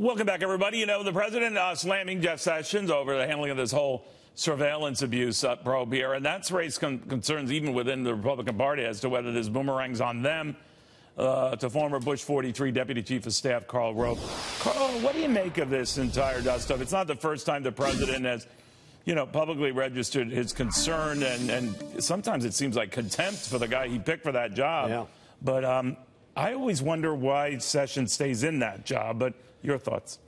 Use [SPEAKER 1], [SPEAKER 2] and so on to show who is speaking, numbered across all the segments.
[SPEAKER 1] Welcome back, everybody. You know, the president uh, slamming Jeff Sessions over the handling of this whole surveillance abuse uh, probe here, and that's raised con- concerns even within the Republican Party as to whether this boomerangs on them. Uh, to former Bush 43 Deputy Chief of Staff Karl Rove. Karl, what do you make of this entire dust up? It's not the first time the president has, you know, publicly registered his concern, and, and sometimes it seems like contempt for the guy he picked for that job.
[SPEAKER 2] Yeah.
[SPEAKER 1] But um, I always wonder why Sessions stays in that job. But your thoughts?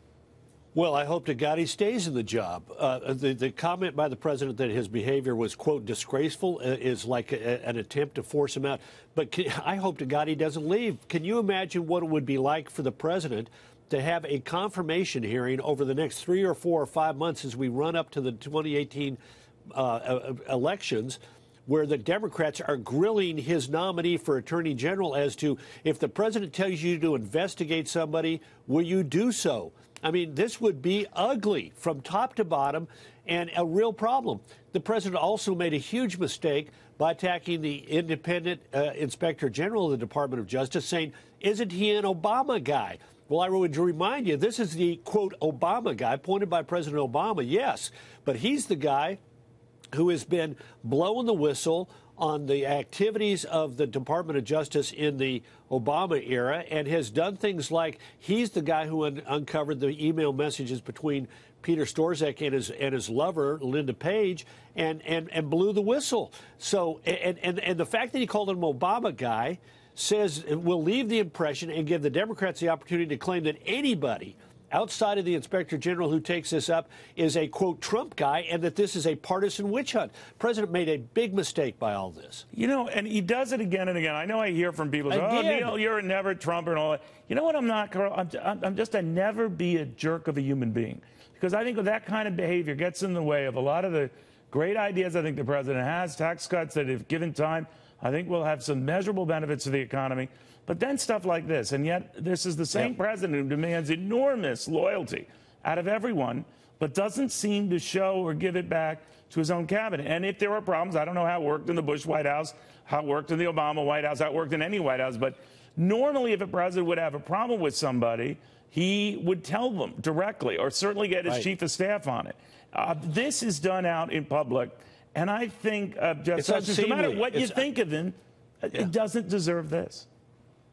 [SPEAKER 2] Well, I hope to God he stays in the job. Uh, the, the comment by the president that his behavior was, quote, disgraceful uh, is like a, an attempt to force him out. But can, I hope to God he doesn't leave. Can you imagine what it would be like for the president to have a confirmation hearing over the next three or four or five months as we run up to the 2018 uh, uh, elections? Where the Democrats are grilling his nominee for attorney general as to if the president tells you to investigate somebody, will you do so? I mean, this would be ugly from top to bottom and a real problem. The president also made a huge mistake by attacking the independent uh, inspector general of the Department of Justice, saying, Isn't he an Obama guy? Well, I would remind you, this is the quote Obama guy, appointed by President Obama, yes, but he's the guy who has been blowing the whistle on the activities of the Department of Justice in the Obama era and has done things like he's the guy who un- uncovered the email messages between Peter Strzok and his and his lover Linda Page and and and blew the whistle. So and and and the fact that he called him Obama guy says will leave the impression and give the Democrats the opportunity to claim that anybody outside of the inspector general who takes this up is a quote Trump guy and that this is a partisan witch hunt. President made a big mistake by all this.
[SPEAKER 1] You know, and he does it again and again. I know I hear from people, oh, Neil, you're a never Trumper and all that. You know what? I'm not, Karl. I'm, I'm just a never be a jerk of a human being. Because I think that kind of behavior gets in the way of a lot of the great ideas I think the president has, tax cuts that, if given time, I think we'll have some measurable benefits to the economy. But then stuff like this. And yet, this is the same president who demands enormous loyalty out of everyone, but doesn't seem to show or give it back to his own cabinet. And if there are problems, I don't know how it worked in the Bush White House, how it worked in the Obama White House, how it worked in any White House, but normally if a president would have a problem with somebody, he would tell them directly or certainly get his right. chief of staff on it. Uh, this is done out in public. And I think uh, Jeff Sessions, no matter what it's, you think of him, yeah. it doesn't deserve this.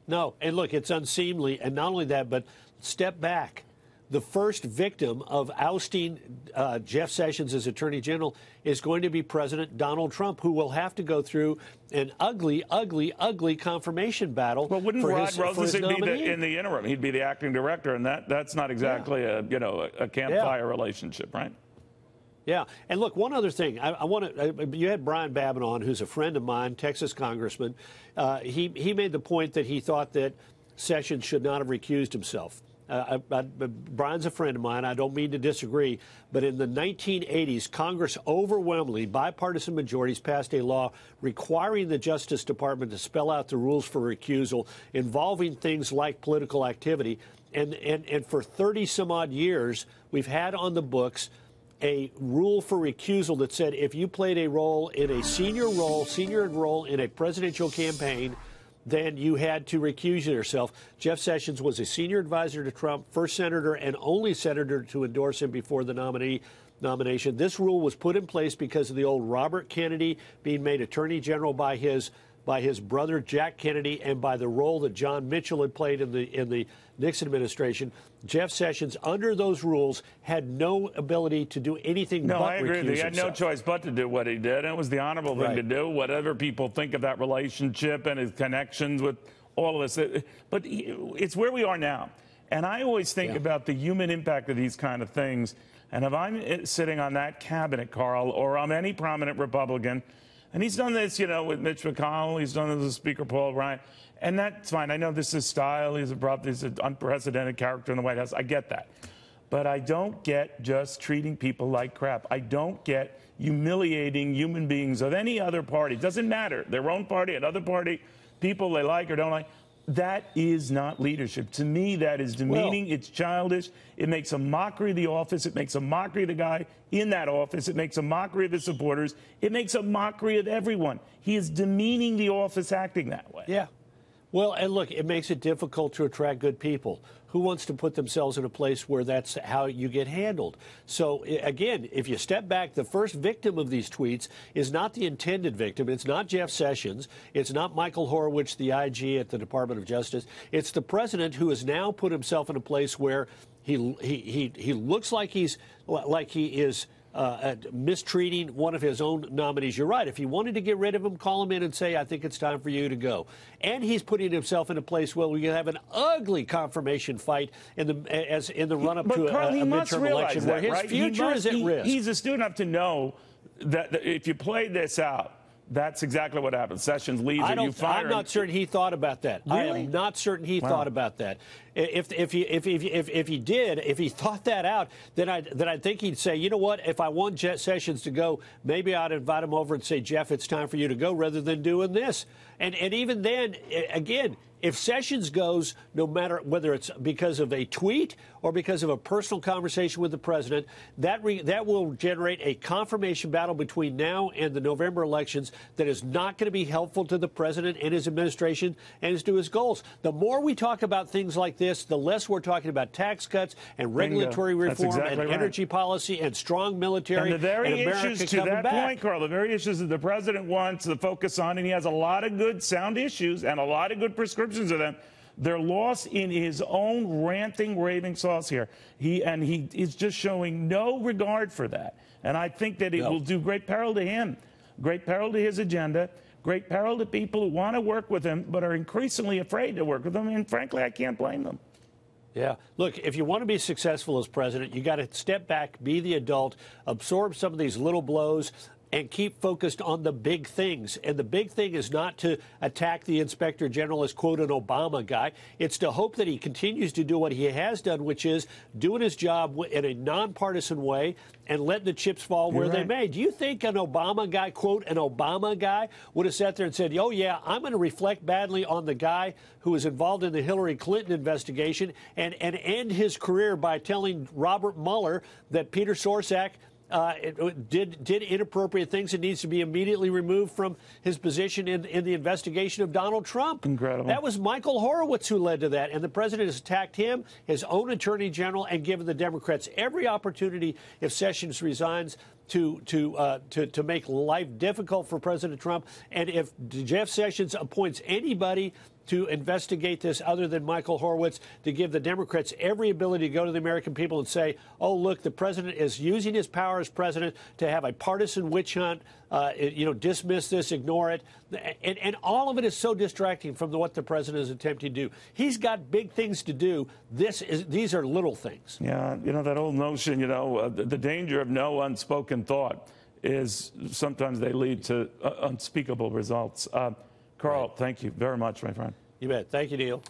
[SPEAKER 2] No, and look, it's unseemly. And not only that, but step back. The first victim of ousting uh, Jeff Sessions as Attorney General is going to be President Donald Trump, who will have to go through an ugly, ugly, ugly confirmation battle.
[SPEAKER 1] Well, wouldn't Rod Rosenstein be the, in the interim? He'd be the acting director, and that, that's not exactly yeah. a you know a, a campfire yeah. relationship, right?
[SPEAKER 2] Yeah, and look, one other thing. I, I want to. You had Brian Babin on, who's a friend of mine, Texas congressman. Uh, he he made the point that he thought that Sessions should not have recused himself. Uh, I, I, Brian's a friend of mine. I don't mean to disagree, but in the 1980s, Congress overwhelmingly, bipartisan majorities, passed a law requiring the Justice Department to spell out the rules for recusal involving things like political activity. And, and, and for 30 some odd years, we've had on the books a rule for recusal that said if you played a role in a senior role, senior role in a presidential campaign, then you had to recuse yourself. Jeff Sessions was a senior advisor to Trump, first senator and only senator to endorse him before the nominee nomination. This rule was put in place because of the old Robert Kennedy being made attorney general by his by his brother Jack Kennedy and by the role that John Mitchell had played in the in the Nixon administration. Jeff Sessions, under those rules, had no ability to do anything.
[SPEAKER 1] No,
[SPEAKER 2] I
[SPEAKER 1] agree.
[SPEAKER 2] He
[SPEAKER 1] had no choice but to do what he did, and it was the honorable thing right. to do. Whatever people think of that relationship and his connections with all of this, but it's where we are now. And I always think yeah. about the human impact of these kind of things. And if I'm eh, sitting on that cabinet, Karl, or I'm any prominent Republican and he's done this, you know, with Mitch McConnell. He's done it with Speaker Paul Ryan. And that's fine. I know this is style. He's a he's an unprecedented character in the White House. I get that. But I don't get just treating people like crap. I don't get humiliating human beings of any other party. It doesn't matter. Their own party, another party, people they like or don't like. That is not leadership. To me, that is demeaning. Well, it's childish. It makes a mockery of the office. It makes a mockery of the guy in that office. It makes a mockery of his supporters. It makes a mockery of everyone. He is demeaning the office acting that way.
[SPEAKER 2] Yeah. Well, and look, it makes it difficult to attract good people. Who wants to put themselves in a place where that's how you get handled? So, again, if you step back, the first victim of these tweets is not the intended victim. It's not Jeff Sessions. It's not Michael Horowitz, the IG at the Department of Justice. It's the president who has now put himself in a place where he, he, he, he looks like he's like he is uh, mistreating one of his own nominees. You're right. If he wanted to get rid of him, call him in and say, I think it's time for you to go. And he's putting himself in a place where we have an ugly confirmation fight in the as in the run up to
[SPEAKER 1] Karl,
[SPEAKER 2] a, a midterm election
[SPEAKER 1] that,
[SPEAKER 2] where his
[SPEAKER 1] right?
[SPEAKER 2] future
[SPEAKER 1] must,
[SPEAKER 2] is at
[SPEAKER 1] he,
[SPEAKER 2] risk.
[SPEAKER 1] He's astute enough to know that, that if you play this out, that's exactly what happened. Sessions leaves
[SPEAKER 2] I
[SPEAKER 1] and you fire
[SPEAKER 2] I'm not
[SPEAKER 1] him.
[SPEAKER 2] certain he thought about that. I am not certain he
[SPEAKER 1] Wow.
[SPEAKER 2] thought about that. If if he if, if if if he did, if he thought that out, then I then I think he'd say, you know what? If I want Jeff Sessions to go, maybe I'd invite him over and say, Jeff, it's time for you to go, rather than doing this. And and even then, again. If Sessions goes, no matter whether it's because of a tweet or because of a personal conversation with the president, that re, that will generate a confirmation battle between now and the November elections that is not going to be helpful to the president and his administration and to his goals. The more we talk about things like this, the less we're talking about tax cuts and regulatory
[SPEAKER 1] That's
[SPEAKER 2] reform
[SPEAKER 1] exactly
[SPEAKER 2] and
[SPEAKER 1] right.
[SPEAKER 2] energy policy and strong military
[SPEAKER 1] And the very
[SPEAKER 2] America
[SPEAKER 1] issues to that
[SPEAKER 2] back.
[SPEAKER 1] point, Karl, the very issues that the president wants to focus on, and he has a lot of good sound issues and a lot of good prescriptions of them. They're lost in his own ranting, raving sauce here. He and he is just showing no regard for that. And I think that it
[SPEAKER 2] No.
[SPEAKER 1] will do great peril to him, great peril to his agenda, great peril to people who want to work with him but are increasingly afraid to work with him. And frankly, I can't blame them.
[SPEAKER 2] Yeah. Look, if you want to be successful as president, you got to step back, be the adult, absorb some of these little blows. And keep focused on the big things. And the big thing is not to attack the inspector general as, quote, an Obama guy. It's to hope that he continues to do what he has done, which is doing his job in a nonpartisan way and letting the chips fall where
[SPEAKER 1] You're
[SPEAKER 2] they
[SPEAKER 1] right.
[SPEAKER 2] may. Do you think an Obama guy, quote, an Obama guy, would have sat there and said, oh, yeah, I'm going to reflect badly on the guy who was involved in the Hillary Clinton investigation and, and end his career by telling Robert Mueller that Peter Strzok uh, did did inappropriate things and needs to be immediately removed from his position in, in the investigation of Donald Trump.
[SPEAKER 1] Incredible.
[SPEAKER 2] That was Michael Horowitz who led to that, and the president has attacked him, his own attorney general, and given the Democrats every opportunity if Sessions resigns. To to, uh, to to make life difficult for President Trump, and if Jeff Sessions appoints anybody to investigate this other than Michael Horowitz to give the Democrats every ability to go to the American people and say, oh, look, the president is using his power as president to have a partisan witch hunt, uh, you know, dismiss this, ignore it. And, and all of it is so distracting from what the president is attempting to do. He's got big things to do. This is, these are little things.
[SPEAKER 1] Yeah, you know, that old notion, you know, uh, the, the danger of no unspoken thought is sometimes they lead to uh, unspeakable results. Uh, Karl, thank you very much, my friend.
[SPEAKER 2] You bet. Thank you, Neil.